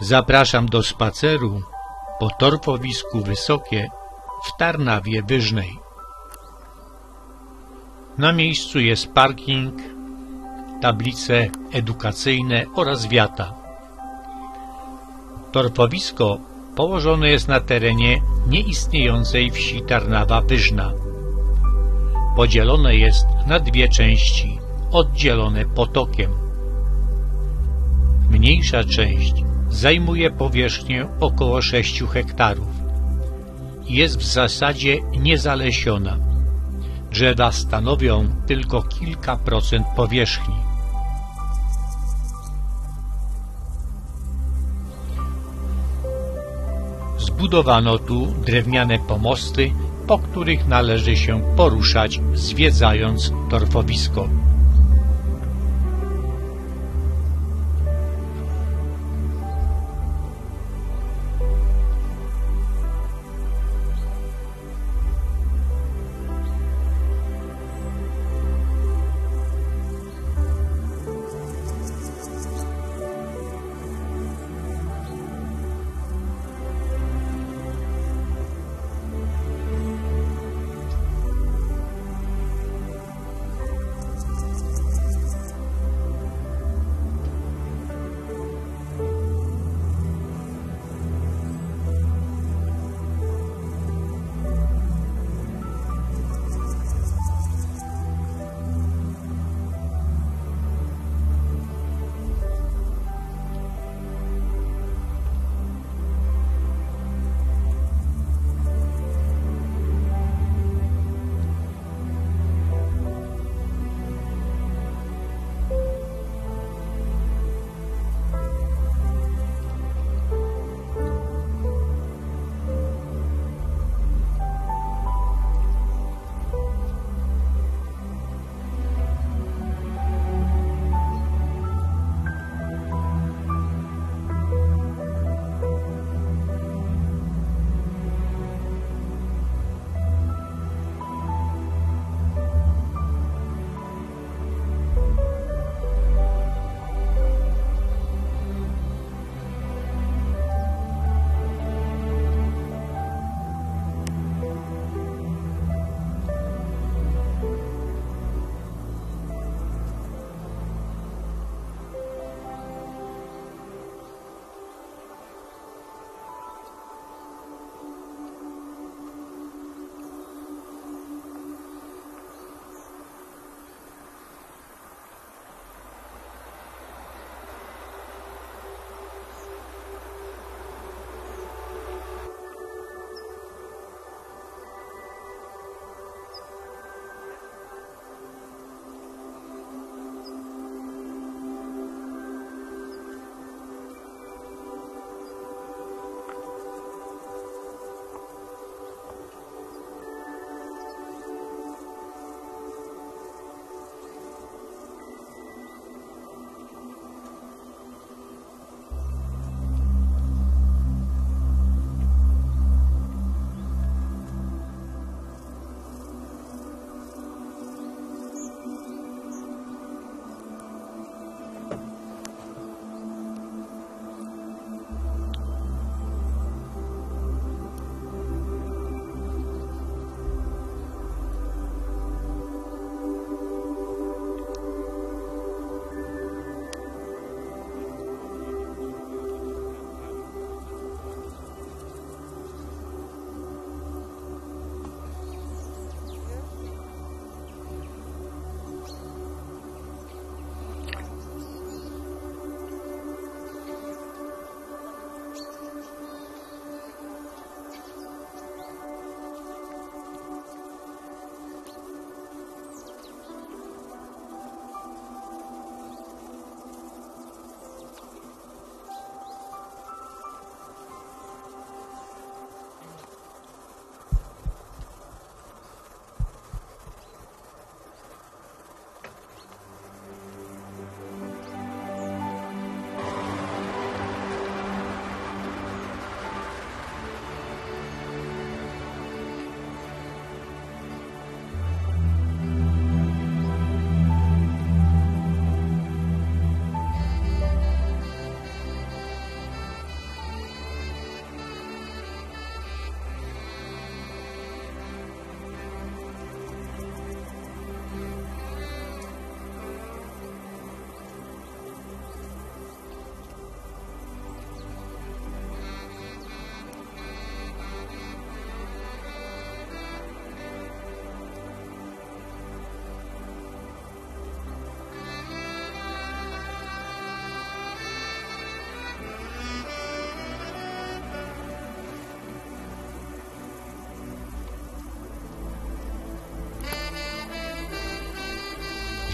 Zapraszam do spaceru po torfowisku Wysokie w Tarnawie Wyżnej. Na miejscu jest parking, tablice edukacyjne oraz wiata. Torfowisko położone jest na terenie nieistniejącej wsi Tarnawa Wyżna. Podzielone jest na dwie części, oddzielone potokiem. Mniejsza część zajmuje powierzchnię około 6 hektarów. Jest w zasadzie niezalesiona. Drzewa stanowią tylko kilka procent powierzchni. Zbudowano tu drewniane pomosty, po których należy się poruszać, zwiedzając torfowisko.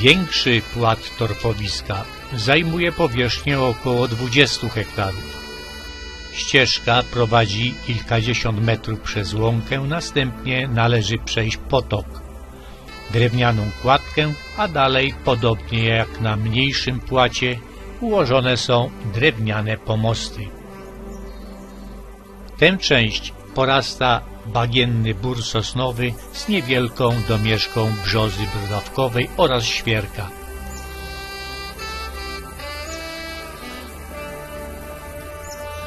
Większy płat torfowiska zajmuje powierzchnię około 20 hektarów. Ścieżka prowadzi kilkadziesiąt metrów przez łąkę, następnie należy przejść potok, drewnianą kładkę, a dalej, podobnie jak na mniejszym płacie, ułożone są drewniane pomosty. Tę część porasta bagienny bór sosnowy z niewielką domieszką brzozy brodawkowej oraz świerka.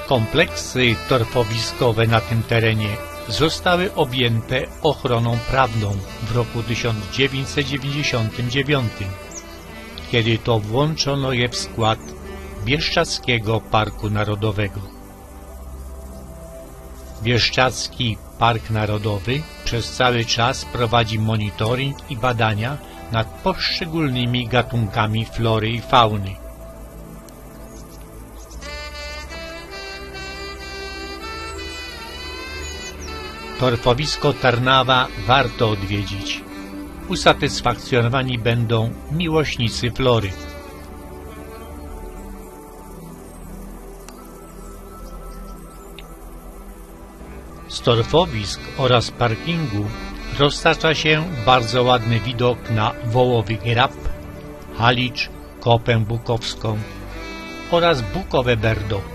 Kompleksy torfowiskowe na tym terenie zostały objęte ochroną prawną w roku 1999, kiedy to włączono je w skład Bieszczackiego Parku Narodowego. Bieszczacki Park Narodowy przez cały czas prowadzi monitoring i badania nad poszczególnymi gatunkami flory i fauny. Torfowisko Tarnawa warto odwiedzić. Usatysfakcjonowani będą miłośnicy flory. Torfowisk oraz parkingu roztacza się bardzo ładny widok na Wołowy Grab, Halicz, Kopę Bukowską oraz Bukowe Berdo.